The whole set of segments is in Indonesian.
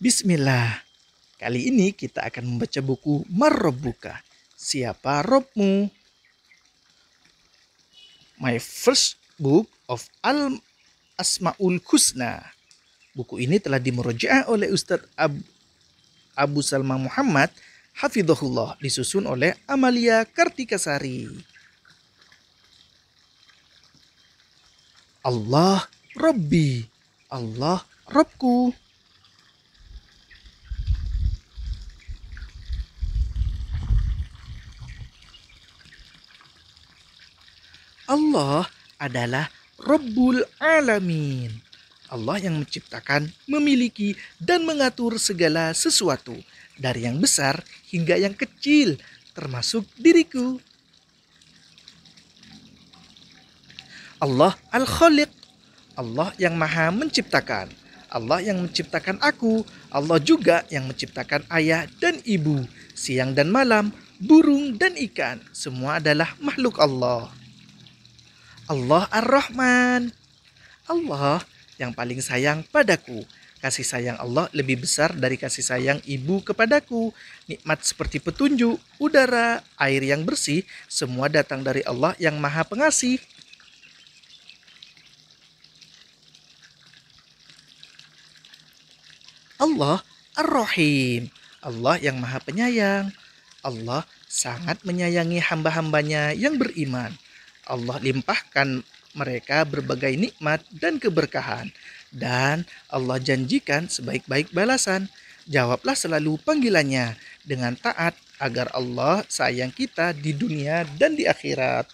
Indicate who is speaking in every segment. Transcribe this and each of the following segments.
Speaker 1: Bismillah. Kali ini kita akan membaca buku Marrobuka. Siapa Robmu? My first book of Al Asmaul Husna. Buku ini telah dimurojaah oleh Ustadz Ab Abu Salma Muhammad Hafidhullah disusun oleh Amalia Kartikasari. Allah Rabbi, Allah Robku. Allah adalah Rabbul Alamin. Allah yang menciptakan, memiliki, dan mengatur segala sesuatu. Dari yang besar hingga yang kecil, termasuk diriku. Allah Al-Khaliq. Allah yang maha menciptakan. Allah yang menciptakan aku. Allah juga yang menciptakan ayah dan ibu. Siang dan malam, burung dan ikan. Semua adalah makhluk Allah. Allah Ar-Rahman. Allah yang paling sayang padaku. Kasih sayang Allah lebih besar dari kasih sayang ibu kepadaku. Nikmat seperti petunjuk, udara, air yang bersih, semua datang dari Allah yang maha pengasih. Allah Ar-Rahim. Allah yang maha penyayang. Allah sangat menyayangi hamba-hambanya yang beriman. Allah limpahkan mereka berbagai nikmat dan keberkahan. Dan Allah janjikan sebaik-baik balasan. Jawablah selalu panggilannya dengan taat agar Allah sayang kita di dunia dan di akhirat.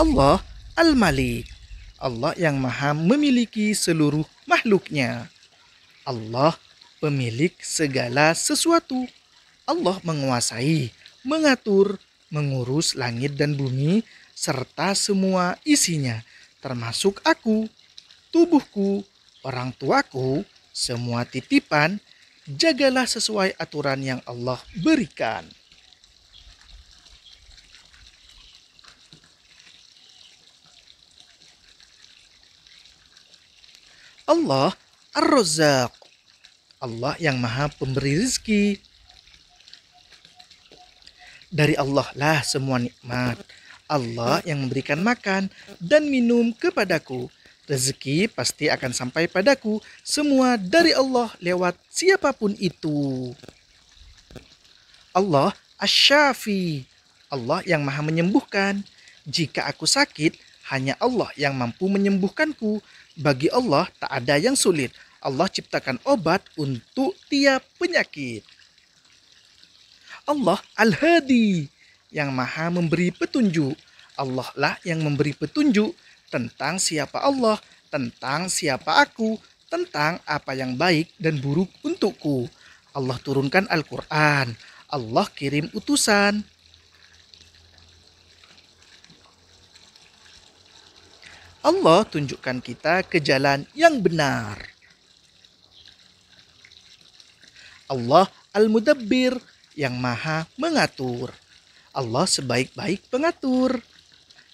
Speaker 1: Allah Al-Malik. Allah yang maha memiliki seluruh makhluknya. Allah pemilik segala sesuatu. Allah menguasai, mengatur, mengurus langit dan bumi serta semua isinya, termasuk aku, tubuhku, orang tuaku, semua titipan, jagalah sesuai aturan yang Allah berikan. Allah Ar-Razzaq. Allah yang maha pemberi rezeki. Dari Allah lah semua nikmat. Allah yang memberikan makan dan minum kepadaku. Rezeki pasti akan sampai padaku. Semua dari Allah lewat siapa pun itu. Allah Asyafi. Allah yang maha menyembuhkan. Jika aku sakit, hanya Allah yang mampu menyembuhkanku. Bagi Allah tak ada yang sulit. Allah ciptakan obat untuk tiap penyakit. Allah Al-Hadi yang maha memberi petunjuk. Allah lah yang memberi petunjuk tentang siapa Allah, tentang siapa aku, tentang apa yang baik dan buruk untukku. Allah turunkan Al-Quran. Allah kirim utusan. Allah tunjukkan kita ke jalan yang benar. Allah Al-Mudabbir yang maha mengatur. Allah sebaik-baik pengatur.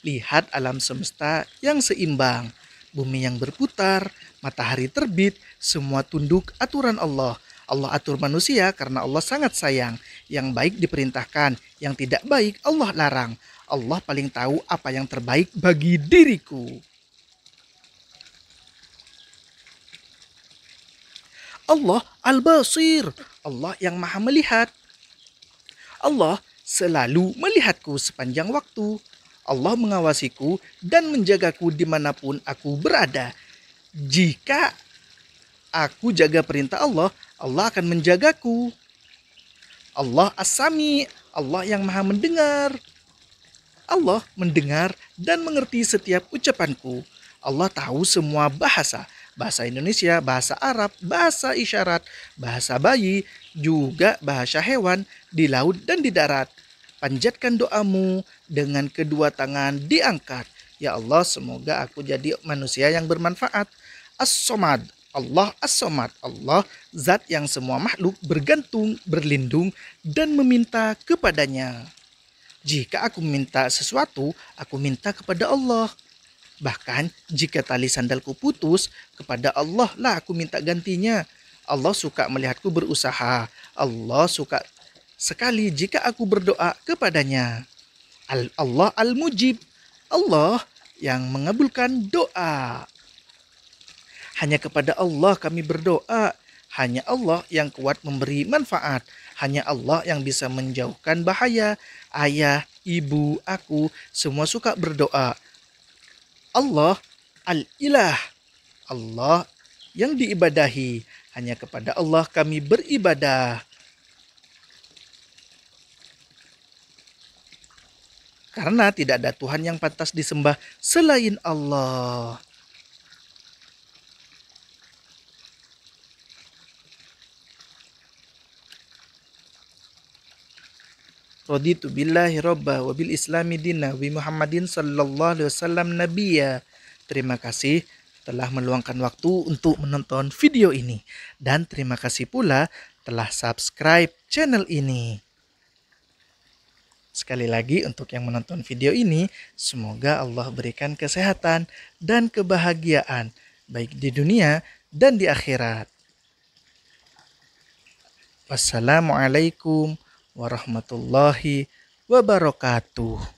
Speaker 1: Lihat alam semesta yang seimbang, bumi yang berputar, matahari terbit, semua tunduk aturan Allah. Allah atur manusia karena Allah sangat sayang. Yang baik diperintahkan, yang tidak baik Allah larang. Allah paling tahu apa yang terbaik bagi diriku. Allah Al-Basir, Allah yang maha melihat. Allah selalu melihatku sepanjang waktu. Allah mengawasiku dan menjagaku di mana pun aku berada. Jika aku jaga perintah Allah, Allah akan menjagaku. Allah As-Sami, Allah yang maha mendengar. Allah mendengar dan mengerti setiap ucapanku. Allah tahu semua bahasa bahasa Indonesia, bahasa Arab, bahasa isyarat, bahasa bayi, juga bahasa hewan di laut dan di darat. Panjatkan doamu dengan kedua tangan diangkat. Ya Allah, semoga aku jadi manusia yang bermanfaat. As-Somad, Allah As-Somad, Allah zat yang semua makhluk bergantung, berlindung, dan meminta kepadanya. Jika aku minta sesuatu, aku minta kepada Allah. Bahkan jika tali sandalku putus, kepada Allah lah aku minta gantinya. Allah suka melihatku berusaha. Allah suka sekali jika aku berdoa kepadanya. Al Allah Al-Mujib. Allah yang mengabulkan doa. Hanya kepada Allah kami berdoa. Hanya Allah yang kuat memberi manfaat. Hanya Allah yang bisa menjauhkan bahaya. Ayah, ibu, aku semua suka berdoa. Allah Al-Ilah. Allah yang diibadahi. Hanya kepada Allah kami beribadah. Karena tidak ada Tuhan yang pantas disembah selain Allah. Raditu billahi robba wa bil islami dina wa Muhammadin sallallahu alaihi wasallam nabiya. Terima kasih telah meluangkan waktu untuk menonton video ini. Dan terima kasih pula telah subscribe channel ini. Sekali lagi untuk yang menonton video ini, semoga Allah berikan kesehatan dan kebahagiaan baik di dunia dan di akhirat. Wassalamualaikum warahmatullahi wabarakatuh.